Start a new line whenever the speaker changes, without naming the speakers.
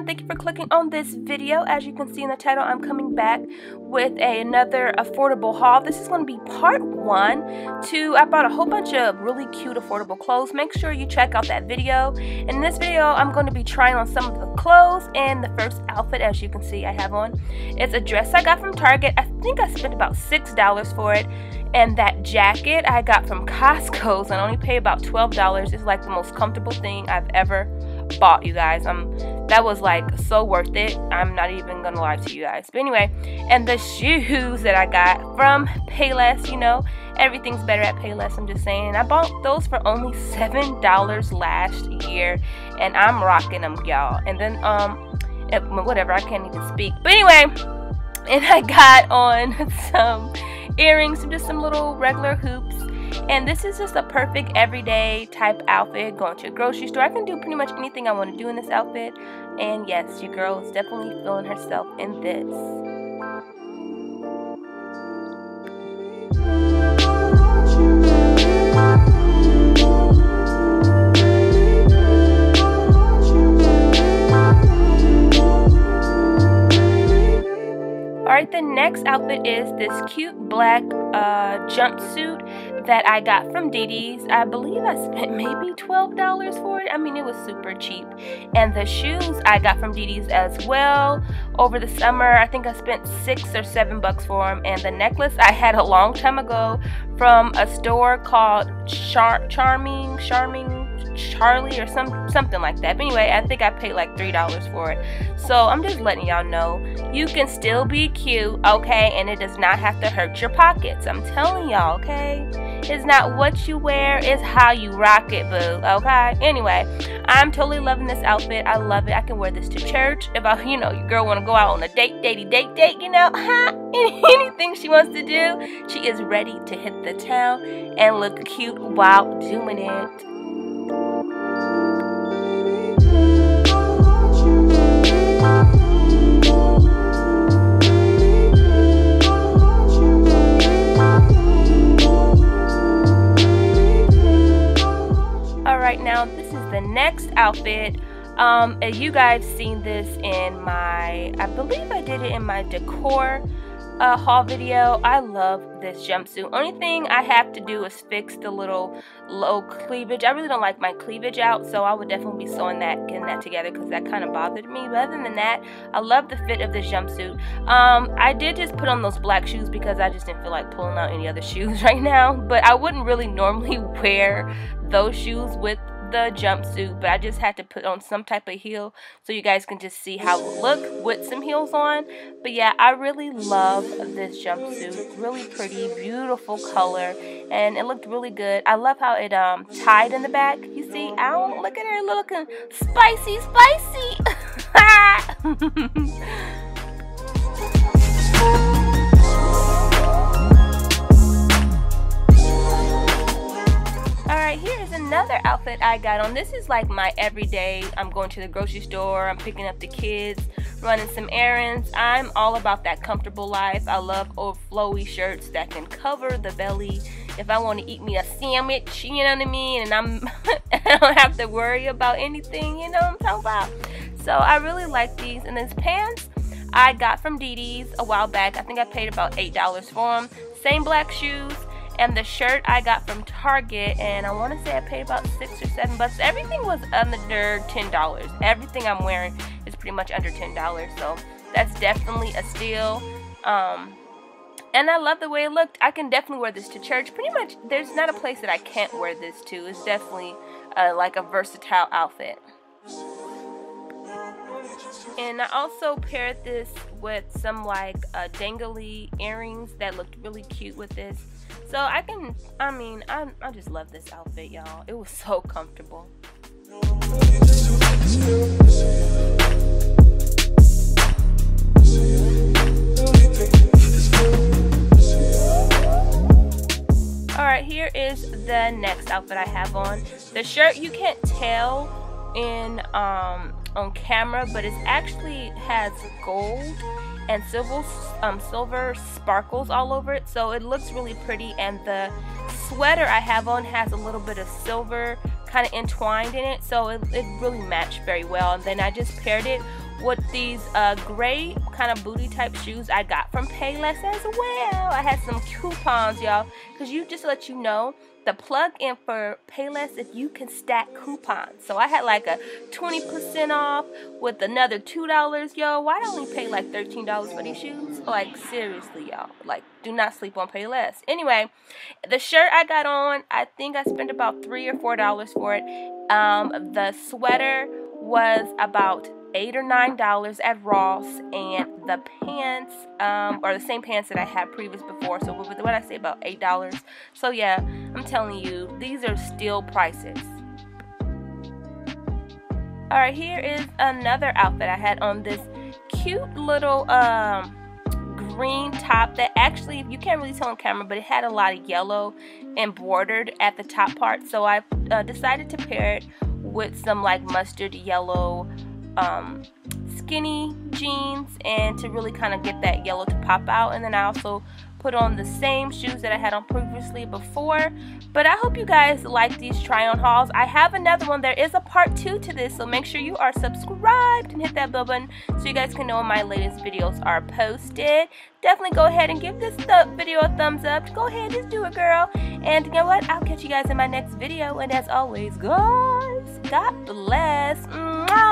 everyone, thank you for clicking on this video. As you can see in the title, I'm coming back with a, another affordable haul. This is going to be part one to, I bought a whole bunch of really cute affordable clothes. Make sure you check out that video. In this video, I'm going to be trying on some of the clothes and the first outfit, as you can see I have on. It's a dress I got from Target. I think I spent about $6 for it. And that jacket I got from Costco's and only paid about $12. It's like the most comfortable thing I've ever bought, you guys. Um, that was like so worth it. I'm not even gonna lie to you guys. But anyway, and the shoes that I got from Payless, you know, everything's better at Payless. I'm just saying. I bought those for only seven dollars last year, and I'm rocking them, y'all. And then um, it, whatever. I can't even speak. But anyway, and I got on some earrings, just some little regular hoops and this is just a perfect everyday type outfit. Going to a grocery store. I can do pretty much anything I want to do in this outfit. And yes, your girl is definitely feeling herself in this. Alright, the next outfit is this cute black uh, jumpsuit that I got from DeDe's. I believe I spent maybe $12 for it. I mean, it was super cheap. And the shoes I got from DeDe's as well over the summer. I think I spent six or seven bucks for them. And the necklace I had a long time ago from a store called Char Charming, Charming Charlie or some something like that. But anyway, I think I paid like three dollars for it. So I'm just letting y'all know you can still be cute, okay, and it does not have to hurt your pockets. I'm telling y'all, okay. It's not what you wear, it's how you rock it, boo. Okay. Anyway, I'm totally loving this outfit. I love it. I can wear this to church. If I, you know, your girl want to go out on a date, datey, date, date, you know? Anything she wants to do, she is ready to hit the town and look cute while doing it. Outfit. Um, you guys seen this in my, I believe I did it in my decor uh, haul video. I love this jumpsuit. Only thing I have to do is fix the little low cleavage. I really don't like my cleavage out, so I would definitely be sewing that, getting that together because that kind of bothered me. But other than that, I love the fit of this jumpsuit. Um, I did just put on those black shoes because I just didn't feel like pulling out any other shoes right now. But I wouldn't really normally wear those shoes with the jumpsuit, but I just had to put on some type of heel so you guys can just see how it look with some heels on. But yeah, I really love this jumpsuit. Really pretty, beautiful color, and it looked really good. I love how it um tied in the back. You see, I don't look at her looking spicy, spicy. Alright, here is another outfit I got on. This is like my everyday. I'm going to the grocery store, I'm picking up the kids, running some errands. I'm all about that comfortable life. I love old flowy shirts that can cover the belly. If I want to eat me a sandwich, you know what I mean? And I'm I don't have to worry about anything, you know what I'm talking about? So I really like these. And these pants I got from DeDe's a while back. I think I paid about $8 for them. Same black shoes and the shirt I got from Target, and I want to say I paid about six or seven bucks. Everything was under ten dollars. Everything I'm wearing is pretty much under ten dollars, so that's definitely a steal. Um, and I love the way it looked. I can definitely wear this to church. Pretty much, there's not a place that I can't wear this to. It's definitely uh, like a versatile outfit. And I also paired this with some like uh, dangly earrings that looked really cute with this. So I can, I mean, I, I just love this outfit, y'all. It was so comfortable. Alright, here is the next outfit I have on. The shirt, you can't tell in um, on camera, but it actually has gold and silver, um, silver sparkles all over it. So it looks really pretty. And the sweater I have on has a little bit of silver kind of entwined in it so it, it really matched very well and then I just paired it with these uh, gray kind of booty type shoes I got from Payless as well. I had some coupons, y'all, because you just let you know the plug-in for Payless if you can stack coupons. So I had like a 20% off with another $2, yo. Why only pay like $13 for these shoes? Like, seriously, y'all. Like, do not sleep on Payless. Anyway, the shirt I got on, I think I spent about 3 or $4 for it. Um, the sweater was about eight or nine dollars at Ross, and the pants um, are the same pants that I had previous before. So what, what I say about eight dollars. So yeah, I'm telling you, these are still prices. All right, here is another outfit I had on this cute little um, green top that actually you can't really tell on camera but it had a lot of yellow embroidered at the top part so I uh, decided to pair it with some like mustard yellow um, skinny jeans and to really kind of get that yellow to pop out. And then I also put on the same shoes that I had on previously before. But I hope you guys like these try on hauls. I have another one. There is a part two to this so make sure you are subscribed and hit that bell button so you guys can know when my latest videos are posted. Definitely go ahead and give this video a thumbs up. Go ahead just do it girl. And you know what? I'll catch you guys in my next video. And as always guys God bless. Mm.